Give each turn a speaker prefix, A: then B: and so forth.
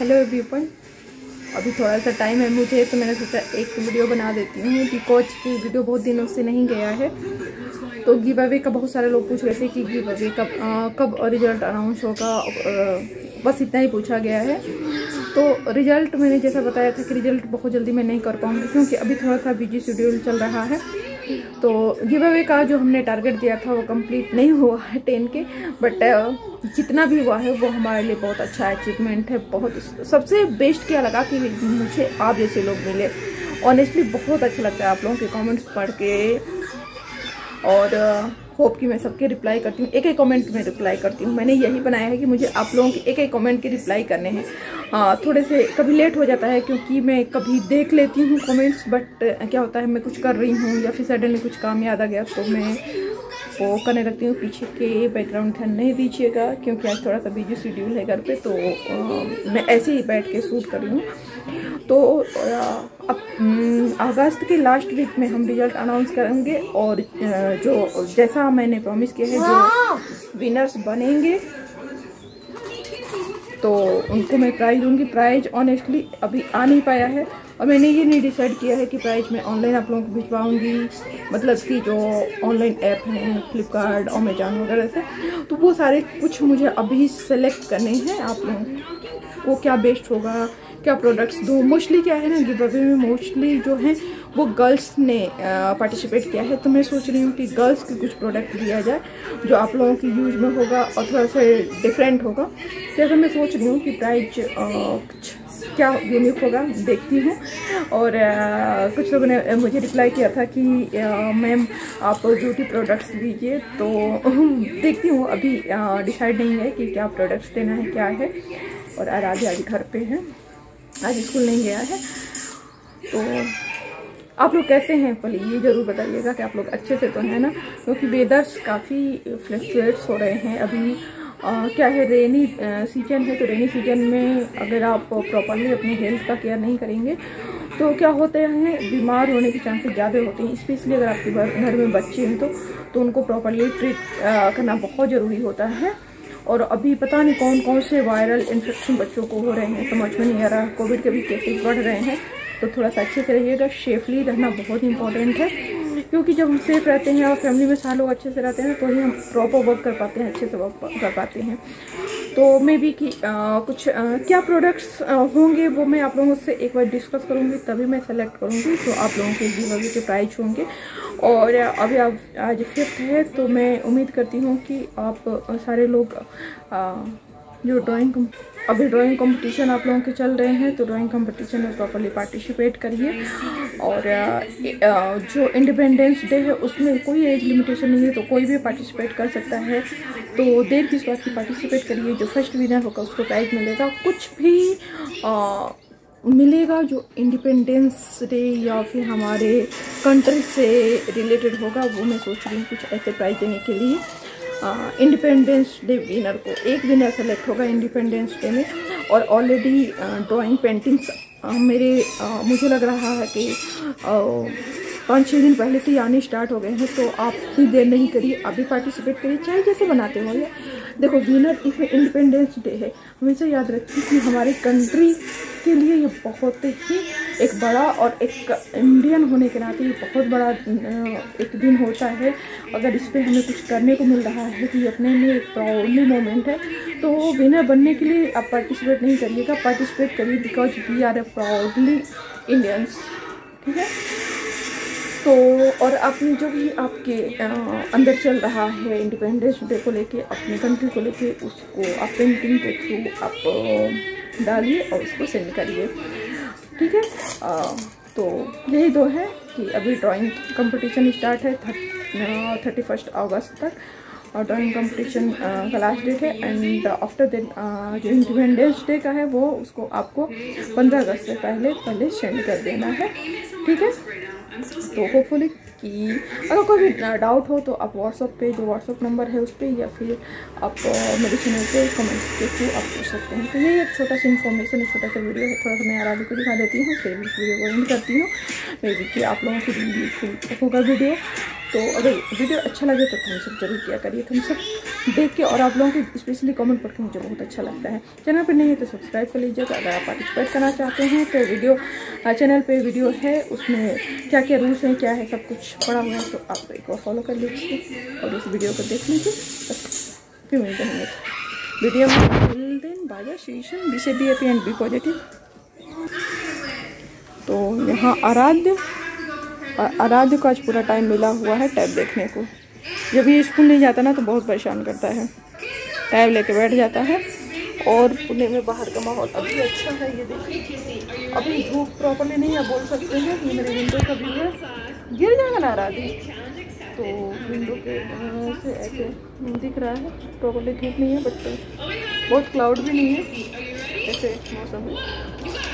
A: Hello everyone अभी थोड़ा सा टाइम है मुझे तो मैंने सोचा एक वीडियो बना देती हूँ बिकॉज़ की वीडियो बहुत दिनों से नहीं गया है। तो गिव अवे का बहुत सारे लोग पूछ रहे थे कि गिव अवे कब कब रिज़ल्ट अनाउंस होगा बस इतना ही पूछा गया है। तो रिज़ल्ट मैंने जैसा बताया था कि रिज़ल्ट बहुत जल्दी मैं नहीं कर पाऊँगी, क्योंकि अभी थोड़ा सा बिज़ी शेड्यूल चल रहा है। तो गिव अवे का जो हमने टारगेट दिया था वो कंप्लीट नहीं हुआ है टेन के बट जितना भी हुआ है वो हमारे लिए बहुत अच्छा अचीवमेंट है, बहुत सबसे बेस्ट क्या लगा कि मुझे आप जैसे लोग मिले। ऑनेस्टली बहुत अच्छा लगता है आप लोगों के कमेंट्स पढ़ के। और होप कि मैं सबके रिप्लाई करती हूँ एक एक कमेंट में रिप्लाई करती हूँ। मैंने यही बनाया है कि मुझे आप लोगों के एक एक कमेंट के रिप्लाई करने हैं। थोड़े से कभी लेट हो जाता है क्योंकि मैं कभी देख लेती हूँ कमेंट्स बट क्या होता है मैं कुछ कर रही हूँ या फिर सडनली कुछ काम याद आ गया तो मैं वो करने लगती हूँ। पीछे के बैकग्राउंड ध्यान नहीं दीजिएगा क्योंकि आज थोड़ा सा बिज़ी शेड्यूल है घर पे तो आ, मैं ऐसे ही बैठ के शूट कर रही हूँ। तो अगस्त के लास्ट वीक में हम रिज़ल्ट अनाउंस करेंगे और जो जैसा मैंने प्रॉमिस किया है जो विनर्स बनेंगे तो उनको मैं प्राइज़ दूँगी। प्राइज़ ऑनेस्टली अभी आ नहीं पाया है और मैंने ये नहीं डिसाइड किया है कि प्राइज़ मैं ऑनलाइन आप लोगों को भिजवाऊँगी। मतलब कि जो ऑनलाइन ऐप हैं फ्लिपकार्ट अमेजॉन वगैरह से तो वो सारे कुछ मुझे अभी सेलेक्ट करने हैं आप लोगों को। क्या बेस्ट होगा? क्या प्रोडक्ट्स दूँ मोस्टली क्या है ना गिव में मोस्टली जो है वो गर्ल्स ने पार्टिसिपेट किया है। तो मैं सोच रही हूँ कि गर्ल्स के कुछ प्रोडक्ट दिया जाए जो आप लोगों की यूज़ में होगा और थोड़ा सा डिफरेंट होगा। जैसे मैं सोच रही हूँ कि प्राइज क्या यूनिक होगा देखती हूँ। और आ, कुछ लोगों ने मुझे रिप्लाई किया था कि मैम आप ब्यूटी प्रोडक्ट्स दीजिए तो देखती हूँ। अभी डिसाइड नहीं है कि क्या प्रोडक्ट्स देना है क्या है। और आराध्य आज घर पे है। आज स्कूल नहीं गया है। तो आप लोग कैसे हैं? पहले ये ज़रूर बताइएगा कि आप लोग अच्छे से तो हैं ना? क्योंकि वेदर्स काफ़ी फ्लक्चुएट्स हो रहे हैं अभी। आ, क्या है रेनी सीज़न है तो रेनी सीज़न में अगर आप प्रॉपरली अपनी हेल्थ का केयर नहीं करेंगे तो क्या होते हैं बीमार होने के चांसेस ज़्यादा होते हैं। स्पेशली अगर आपके घर में बच्चे हैं तो तो उनको प्रॉपरली ट्रीट करना बहुत ज़रूरी होता है। और अभी पता नहीं कौन कौन से वायरल इन्फेक्शन बच्चों को हो रहे हैं। समझ में नहीं आ रहा। कोविड के भी केसेस बढ़ रहे हैं। तो थोड़ा सा अच्छे से रहिएगा। सेफली रहना बहुत इंपॉर्टेंट है। क्योंकि जब हम सेफ़ रहते हैं और फैमिली में सारे लोग अच्छे से रहते हैं तो ही हम प्रॉपर वर्क कर पाते हैं, अच्छे से वर्क कर पाते हैं। तो मे भी कि कुछ आ, क्या प्रोडक्ट्स होंगे वो मैं आप लोगों से एक बार डिस्कस करूँगी तभी मैं सेलेक्ट करूँगी तो आप लोगों के गिव के प्राइज होंगे। और अभी आप आज फिफ्थ है तो मैं उम्मीद करती हूँ कि आप सारे लोग आ, जो ड्राइंग अभी ड्राइंग कंपटीशन आप लोगों के चल रहे हैं तो ड्राइंग कंपटीशन में प्रॉपरली पार्टिसिपेट करिए। और जो इंडिपेंडेंस डे है उसमें कोई एज लिमिटेशन नहीं है तो कोई भी पार्टिसिपेट कर सकता है। तो देर किस बात की पार्टिसिपेट करिए जो फ़र्स्ट विनर होगा उसको प्राइज़ मिलेगा। कुछ भी आ, मिलेगा जो इंडिपेंडेंस डे या फिर हमारे कंट्री से रिलेटेड होगा वो मैं सोच रही हूँ कुछ ऐसे प्राइज़ देने के लिए। इंडिपेंडेंस डे विनर को, एक विनर सेलेक्ट होगा इंडिपेंडेंस डे में। और ऑलरेडी ड्राइंग पेंटिंग्स मेरे मुझे लग रहा है कि पाँच छः दिन पहले से आने स्टार्ट हो गए हैं तो आप भी देर नहीं करिए, आप भी पार्टिसिपेट करिए, चाहे जैसे बनाते हो या। देखो विनर इसमें इंडिपेंडेंस डे है। हमेशा याद रखिए कि हमारे कंट्री के लिए ये बहुत ही एक बड़ा और एक इंडियन होने के नाते ये बहुत बड़ा एक दिन होता है। अगर इस पर हमें कुछ करने को मिल रहा है कि अपने लिए एक प्राउडली मोमेंट है तो विनर बनने के लिए आप पार्टिसिपेट नहीं करिएगा। पार्टिसिपेट करिए because we are a proudly Indians ठीक है? तो और आपने जो भी आपके अंदर चल रहा है इंडिपेंडेंस डे को लेके, अपनी कंट्री को लेके, उसको आप पेंटिंग के थ्रू आप डालिए और उसको सेंड करिए। ठीक है? आ, तो यही दो है कि अभी ड्राइंग कंपटीशन स्टार्ट है थर्टी फ़र्स्ट अगस्त तक। और ड्राइंग कंपटीशन का लास्ट डेट है एंड आफ्टर देन जो इंडिपेंडेंस डे का है वो उसको आपको पंद्रह अगस्त से पहले पहले सेंड कर देना है। ठीक है? तो होपफुली कि अगर कोई भी डाउट हो तो आप व्हाट्सअप पे, जो व्हाट्सअप नंबर है उस पर या फिर आप मेरे चैनल पे कमेंट के थ्रू आप पूछ सकते हैं। तो ये एक छोटा सा इन्फॉर्मेशन एक छोटा सा वीडियो है, थोड़ा सा मैं आराधी को दिखा देती हूँ, फिर इस वीडियो को एंड करती हूँ। मे भी कि आप लोगों के यूजफुल होगा वीडियो तो अगर वीडियो अच्छा लगे तो थम्स अप ज़रूर किया करिए थम्स अप देख के और आप लोगों के स्पेशली कमेंट पढ़ के मुझे बहुत अच्छा लगता है। चैनल पर नहीं है तो सब्सक्राइब कर लीजिएगा। अगर आप पार्टिसिपेट करना चाहते हैं तो वीडियो चैनल पे वीडियो है, उसमें क्या क्या रूल्स हैं, क्या है सब कुछ पड़ा हुआ है तो आप एक बार फॉलो कर लीजिए और उस वीडियो को देख लीजिए। बस फिर मिलते हैं वीडियो में दिन बाय शीशन बी से be happy and be positive तो यहाँ आराध्य आराध्य को आज पूरा टाइम मिला हुआ है टैब देखने को। जब ये स्कूल नहीं जाता ना तो बहुत परेशान करता है। टैब लेके बैठ जाता है और पुणे में बाहर का माहौल अभी अच्छा है, ये देखिए। अभी धूप प्रॉपरली नहीं है, बोल सकते हैं ये मेरे विंडो का व्यू है। गिर जाएगा ना राधे? तो विंडो के से ऐसे दिख रहा है। प्रॉपरली धूप नहीं है बट बहुत क्लाउड भी नहीं है। ऐसे मौसम है।